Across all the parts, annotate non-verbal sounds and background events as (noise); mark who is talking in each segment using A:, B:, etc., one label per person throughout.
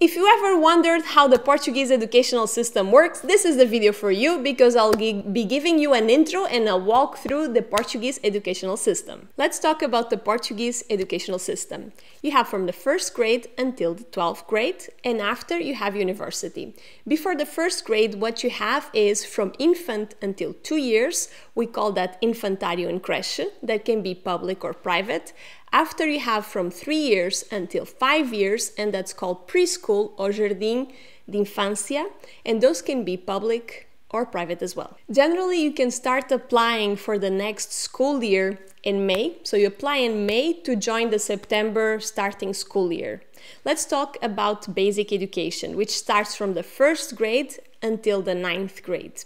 A: If you ever wondered how the Portuguese educational system works, this is the video for you because I'll be giving you an intro and a walk through the Portuguese educational system. Let's talk about the Portuguese educational system. You have from the first grade until the 12th grade, and after you have university. Before the first grade, what you have is from infant until two years, we call that infantario and creche, that can be public or private. After you have from three years until five years, and that's called preschool or jardim de infância, and those can be public or private as well. Generally, you can start applying for the next school year in May. So you apply in May to join the September starting school year. Let's talk about basic education, which starts from the first grade until the ninth grade.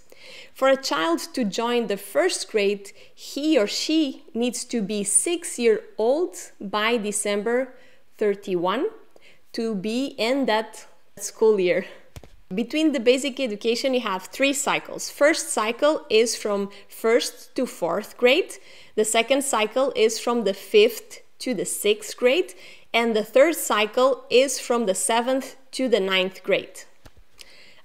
A: For a child to join the first grade, he or she needs to be six year old by December 31 to be in that school year. Between the basic education, you have three cycles. First cycle is from first to fourth grade. The second cycle is from the fifth to the sixth grade. And the third cycle is from the seventh to the ninth grade.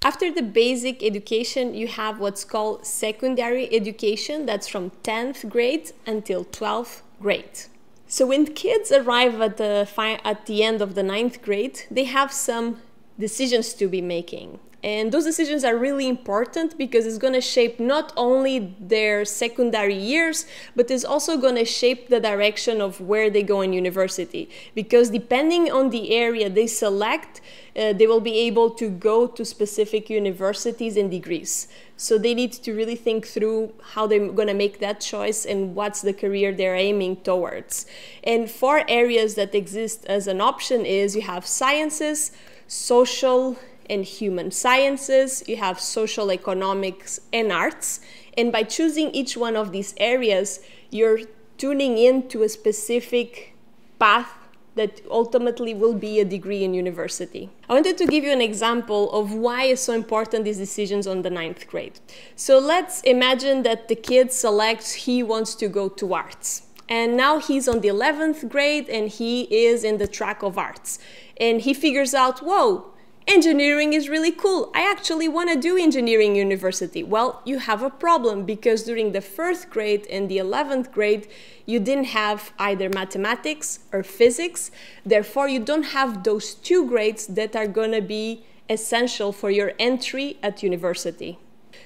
A: After the basic education, you have what's called secondary education, that's from 10th grade until 12th grade. So when kids arrive at the, at the end of the ninth grade, they have some decisions to be making. And those decisions are really important because it's going to shape not only their secondary years, but it's also going to shape the direction of where they go in university. Because depending on the area they select, uh, they will be able to go to specific universities and degrees. So they need to really think through how they're going to make that choice and what's the career they're aiming towards. And four areas that exist as an option is you have sciences, social and human sciences, you have social economics and arts. And by choosing each one of these areas, you're tuning into a specific path that ultimately will be a degree in university. I wanted to give you an example of why it's so important these decisions on the ninth grade. So let's imagine that the kid selects he wants to go to arts. And now he's on the 11th grade and he is in the track of arts. And he figures out, whoa, engineering is really cool. I actually want to do engineering university. Well, you have a problem because during the first grade and the 11th grade, you didn't have either mathematics or physics. Therefore, you don't have those two grades that are going to be essential for your entry at university.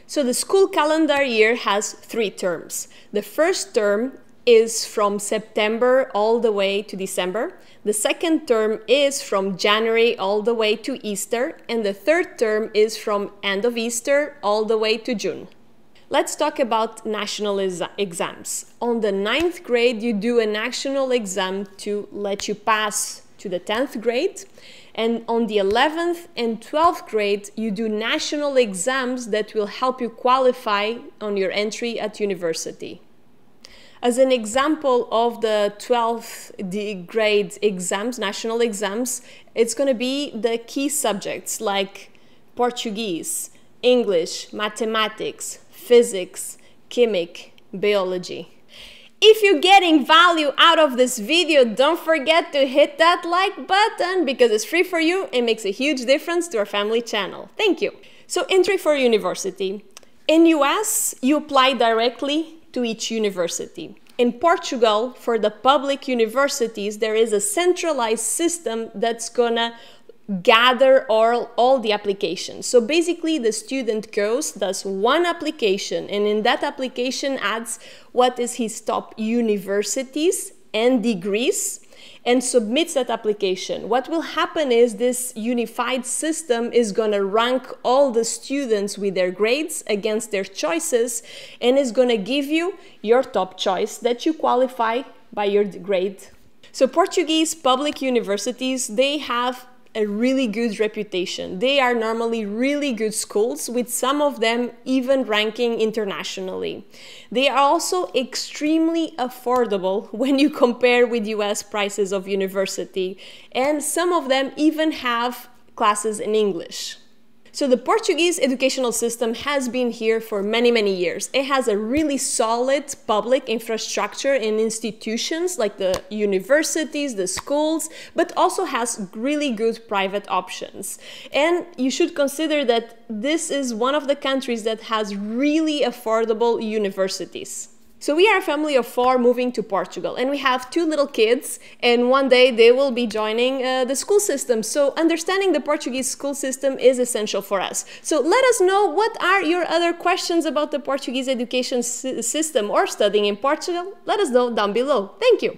A: So the school calendar year has three terms. The first term is from September all the way to December. The second term is from January all the way to Easter. And the third term is from end of Easter all the way to June. Let's talk about national exams. On the ninth grade, you do a national exam to let you pass to the 10th grade. And on the 11th and 12th grade, you do national exams that will help you qualify on your entry at university. As an example of the 12th grade exams, national exams, it's going to be the key subjects like Portuguese, English, mathematics, physics, chemic, biology. If you're getting value out of this video, don't forget to hit that like button because it's free for you and makes a huge difference to our family channel. Thank you. So entry for university. In US, you apply directly to each university. In Portugal, for the public universities, there is a centralized system that's gonna gather all, all the applications. So basically the student goes, does one application, and in that application adds what is his top universities and degrees and submits that application. What will happen is this unified system is going to rank all the students with their grades against their choices and is going to give you your top choice that you qualify by your grade. So Portuguese public universities, they have a really good reputation. They are normally really good schools, with some of them even ranking internationally. They are also extremely affordable (laughs) when you compare with US prices of university, and some of them even have classes in English. So the Portuguese educational system has been here for many, many years. It has a really solid public infrastructure and institutions like the universities, the schools, but also has really good private options. And you should consider that this is one of the countries that has really affordable universities. So we are a family of four moving to Portugal and we have two little kids and one day they will be joining uh, the school system. So understanding the Portuguese school system is essential for us. So let us know what are your other questions about the Portuguese education system or studying in Portugal. Let us know down below. Thank you.